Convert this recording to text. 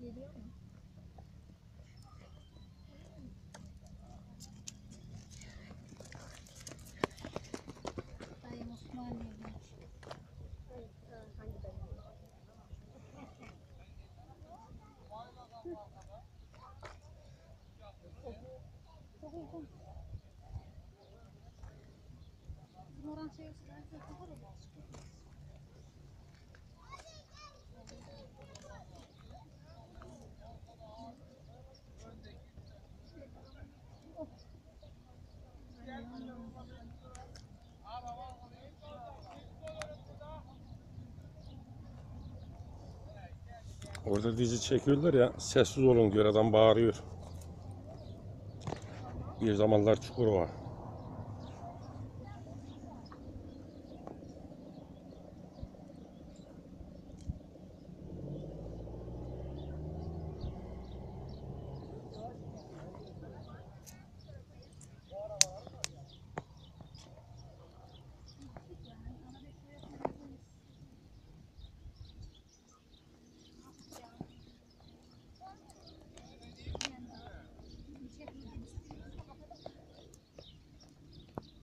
geliyor mu? Dayım Osmaniye'den. Hangi dayım? Çok uygun. Bizim oran Orada dizi çekiyorlar ya sessiz olun diyor adam bağırıyor. Bir zamanlar Çukurova.